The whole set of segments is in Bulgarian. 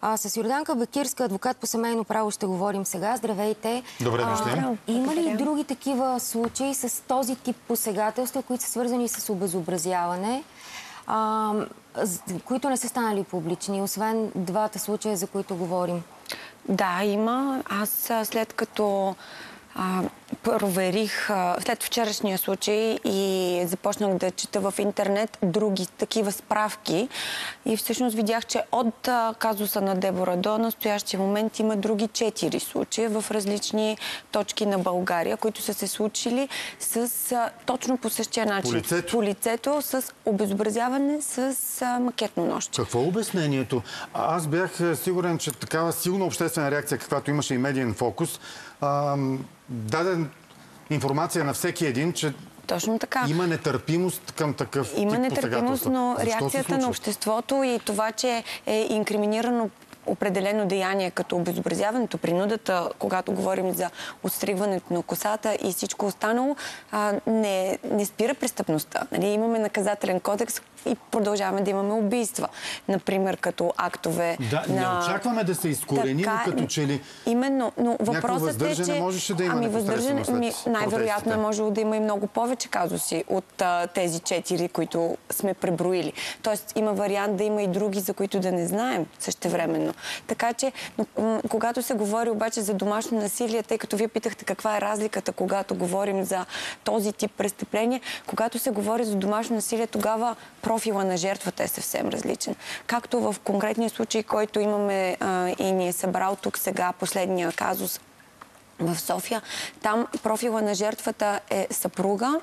А, с Йорданка Бакирска, адвокат по семейно право, ще говорим сега. Здравейте. Добре дошли. Има ли други такива случаи с този тип посегателства, които са свързани с обезобразяване, а, които не са станали публични, освен двата случая, за които говорим? Да, има. Аз след като а, проверих а, след вчерашния случай и започнах да чета в интернет други такива справки и всъщност видях, че от а, казуса на Дебора до настоящия момент има други четири случая в различни точки на България, които са се случили с а, точно по същия начин. По лицето? По лицето с обезобразяване с а, макетно нощ. Какво е обяснението? Аз бях сигурен, че такава силна обществена реакция, каквато имаше и медиен фокус, а, даде информация на всеки един, че Точно така. Има нетърпимост към такъв Има тип нетърпимост, но реакцията на обществото и това, че е инкриминирано определено деяние, като обезобразяването, принудата, когато говорим за отстригването на косата и всичко останало, а, не, не спира престъпността. Нали, имаме наказателен кодекс и продължаваме да имаме убийства. Например, като актове да, на... Не очакваме да се изкорени, така, но като че ли... Именно, но въпросът е, че... можеше да има ами въздържане, ми, най-вероятно е можело да има и много повече казуси от а, тези четири, които сме преброили. Тоест има вариант да има и други, за които да не знаем същевременно. Така че, но, когато се говори обаче за домашно насилие, тъй като вие питахте каква е разликата, когато говорим за този тип престъпление, когато се говори за домашно насилие, тогава профила на жертвата е съвсем различен. Както в конкретния случай, който имаме а, и ни е събрал тук сега последния казус в София, там профила на жертвата е съпруга,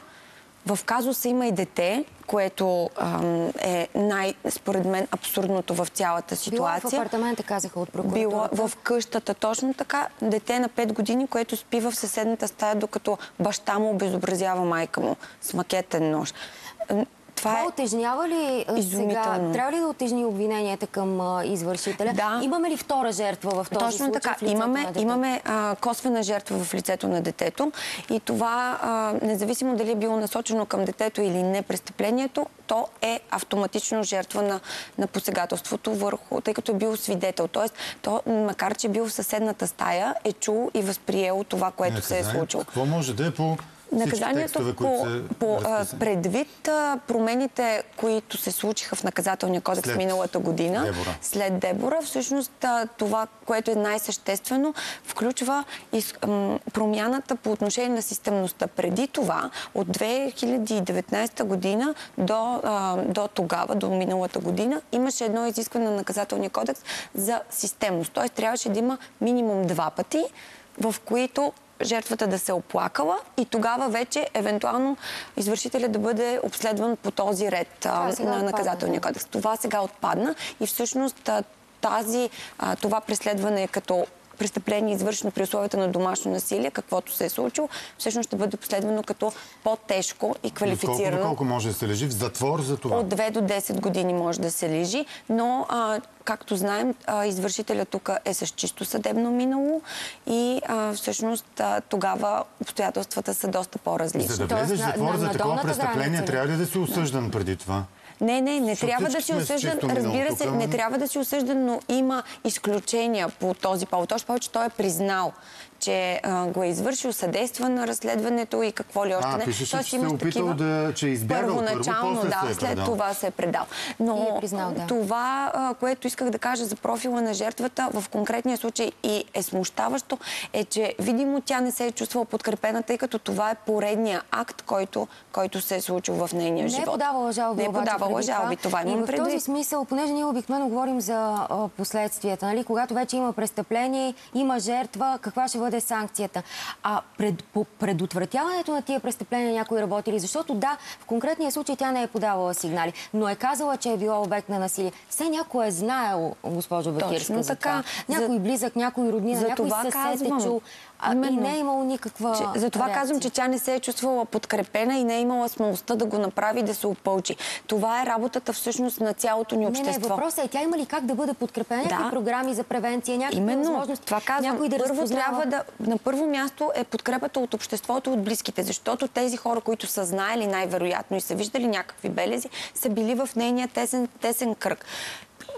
в казуса има и дете, което ам, е най, според мен, абсурдното в цялата ситуация. Било в апартамента, казаха от прокуратурата. Било в къщата, точно така. Дете на 5 години, което спи в съседната стая, докато баща му обезобразява майка му с макетен нож. Това, това е отежнява ли сега? Трябва ли да отежни обвиненията към а, извършителя? Да. Имаме ли втора жертва в този Точно случай? така. Имаме, имаме а, косвена жертва в лицето на детето и това, а, независимо дали е било насочено към детето или не престъплението, то е автоматично жертва на, на посегателството върху, тъй като е бил свидетел. Тоест, то, макар че е бил в съседната стая, е чул и възприел това, което не, се е случило. Какво може да е по Наказанието текстове, по, по а, предвид а, промените, които се случиха в наказателния кодекс след миналата година, Дебора. след Дебора, всъщност а, това, което е най-съществено, включва из, ам, промяната по отношение на системността. Преди това, от 2019 година до, а, до тогава, до миналата година, имаше едно изискване на наказателния кодекс за системност. Тоест трябваше да има минимум два пъти, в които жертвата да се оплакала и тогава вече евентуално извършителя да бъде обследван по този ред а, на наказателния кодекс. Това сега отпадна и всъщност тази, а, това преследване е като престъпление, извършено при условията на домашно насилие, каквото се е случило, всъщност ще бъде последвано като по-тежко и квалифицирано. Колко, колко може да се лежи в затвор за това? От 2 до 10 години може да се лежи, но а, както знаем, а, извършителя тук е с чисто съдебно минало и а, всъщност а, тогава обстоятелствата са доста по-различни. За да влезеш в затвор за такова престъпление, трябва ли да си осъждан преди това? Не, не, не трябва да си осъждан. Разбира се, не трябва да си осъждан, но има изключения по този повод. Още повече той е признал че а, го е извършил, съдейства на разследването и какво ли още а, не. Пишеше, Тоест, че се опитал такива... да, че е избягал Първоначално, първо, да, е след това се е предал. Но е признал, да. това, а, което исках да кажа за профила на жертвата, в конкретния случай и е смущаващо, е, че видимо тя не се е чувствала подкрепена, тъй като това е поредния акт, който, който се е случил в нейния не живот. Не е подавала жалби, Не е подавала жалби, това имам и в този смисъл, понеже ние обикновено говорим за а, последствията, нали? когато вече има престъпление, има жертва, каква ще бъде санкцията? А пред, по предотвратяването на тия престъпления някои работили, защото да, в конкретния случай тя не е подавала сигнали, но е казала, че е било обект на насилие. Все някой е знаел, госпожо Бакирска, Точно така. Някой за... близък, някой роднина, за някой съсед е чул. А, и не е имало никаква че, Затова реакция. казвам, че тя не се е чувствала подкрепена и не е имала смелостта да го направи да се опълчи. Това е работата всъщност на цялото ни общество. Не, не, въпросът е тя има ли как да бъде подкрепена? Да. Някакви програми за превенция, някакви Именно, възможности? това казвам. Някой да първо трябва да... На първо място е подкрепата от обществото, от близките, защото тези хора, които са знаели най-вероятно и са виждали някакви белези, са били в нейния тесен, тесен кръг.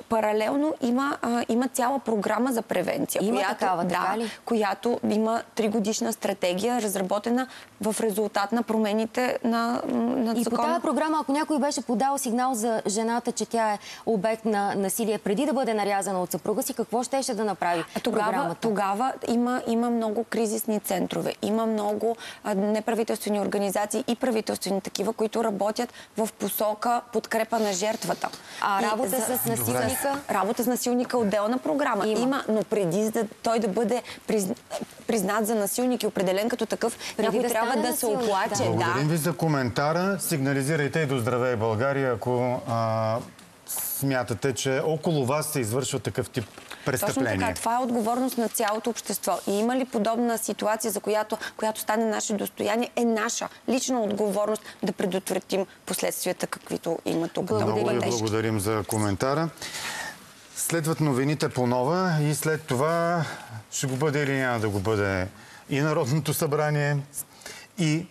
Паралелно има, а, има цяла програма за превенция. Има която, такава, да, така ли? която има тригодишна стратегия, разработена в резултат на промените на, на И по тази програма, ако някой беше подал сигнал за жената, че тя е обект на насилие преди да бъде нарязана от съпруга си, какво щеше да направи А тогава, програмата? тогава има, има много кризисни центрове, има много а, неправителствени организации и правителствени такива, които работят в посока подкрепа на жертвата. А И работа с насилника? Работа с насилника е отделна програма. Има. Има, но преди да, той да бъде приз, признат за насилник и определен като такъв, Преди да трябва да се оплаче. да. Благодарим ви за коментара. Сигнализирайте и до Здравей България, ако а, смятате, че около вас се извършва такъв тип Точно престъпление. така. Това е отговорност на цялото общество. И има ли подобна ситуация, за която, която стане наше достояние, е наша лична отговорност да предотвратим последствията, каквито има тук. Много ви благодарим за коментара. Следват новините по нова и след това ще го бъде или няма да го бъде и Народното събрание, и